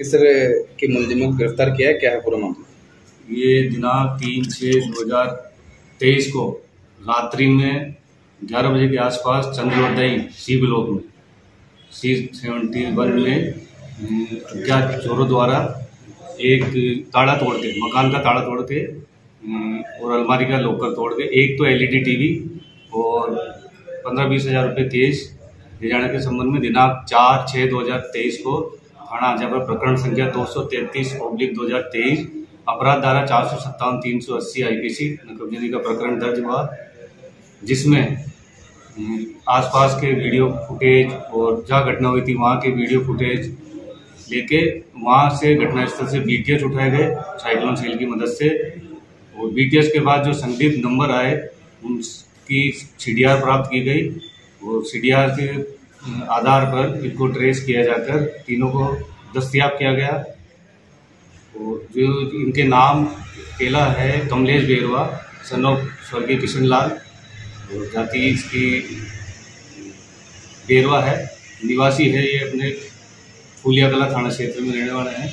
किस तरह के मुलजिमों को गिरफ़्तार किया है? क्या है पूरा मामला? ये दिनांक तीन छः दो हज़ार तेईस को रात्रि में ग्यारह बजे के आसपास चंद्रोदय सी ब्लॉक में सी सेवेंटी वन में अज्ञात चोरों द्वारा एक ताड़ा तोड़ के, मकान का ताड़ा तोड़ के और अलमारी का लॉकर तोड़ के, एक तो एलईडी टीवी और पंद्रह बीस हज़ार रुपये केस ले जाने के संबंध में दिनांक चार छः दो हज़ार तेईस को थाना अजापर प्रकरण संख्या दो सौ तैंतीस ऑब्लिक दो हज़ार तेईस अपराध धारा चार सौ सत्तावन तीन सौ अस्सी आईपीसी नकबजनी का प्रकरण दर्ज हुआ जिसमें हम्म, आसपास के वीडियो फुटेज और जहाँ घटना हुई थी वहाँ के वीडियो फुटेज लेके वहाँ से घटनास्थल से बीटीएस उठाए गए साइक्लोन सेल की मदद से। और बीटीएस के बाद जो संदिग्ध नंबर आए उनकी सीडीआर प्राप्त की गई और सीडीआर के आधार पर इनको ट्रेस किया जाकर तीनों को दस्तयाब किया गया। और जो इनके नाम पहला है, कमलेश बेरवा सन ऑफ़ स्वर्गीय किशन लाल और जाति इसकी बेरवा है। निवासी है ये अपने फूलिया कला थाना क्षेत्र में रहने वाला है।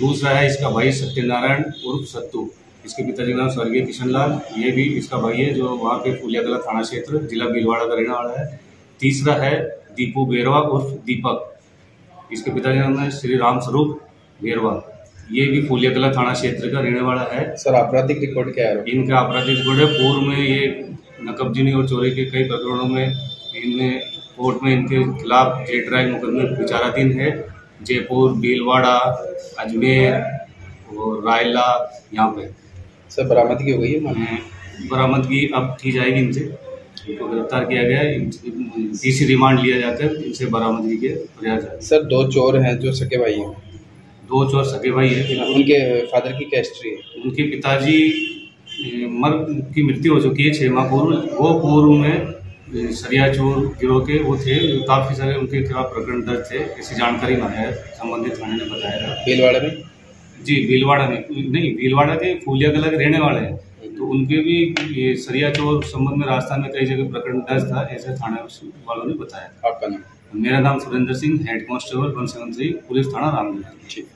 दूसरा है इसका भाई सत्यनारायण उर्फ़ सत्तू। इसके पिताजी का नाम स्वर्गीय किशन लाल ये भी इसका भाई है जो वहाँ पे फूलिया कला थाना क्षेत्र, जिला भीलवाड़ा का रहने वाला है। तीसरा है दीपू बेरवा उर्फ़ दीपक। इसके पिता का नाम है श्री राम स्वरूप बेरवा ये भी फूलिया कला थाना क्षेत्र का रहने वाला है। सर आपराधिक रिकॉर्ड क्या है? इनका आपराधिक रिकॉर्ड है। पूर्व में ये नकबजनी और चोरी के कई प्रकरणों में इनमें कोर्ट में इनके खिलाफ जे ट्रायल मुकदमे विचाराधीन है। जयपुर भीलवाड़ा अजमेर और रायला यहाँ पे। सर बरामदगी हो गई है? अं, बरामदगी अब की जाएगी इनसे। इनको गिरफ़्तार किया गया है। रिमांड लिया जाकर इनसे बरामदगी के प्रयास सर दो चोर हैं जो सके भाई हैं। दो चोर सगे भाई है। उनके फादर की क्या हिस्ट्री है। उनके पिताजी मर की मृत्यु हो चुकी है छः माह पूर्व। वो पूर्व में सरिया चोर गिरोह के वो थे। काफ़ी सारे उनके खिलाफ प्रकरण दर्ज थे। ऐसी जानकारी में आया है संबंधित थाने ने बताया। था भीलवाड़ा में? जी भीलवाड़ा में। नहीं भीलवाड़ा के फूलिया कला के रहने वाले हैं। तो उनके भी ये सरिया चोर संबंध में राजस्थान में कई जगह प्रकरण दर्ज था ऐसे थाना वालों ने बताया आपका नाम? मेरा नाम Surendra Singh head constable one seven three police थाना रामगढ़ ठीक।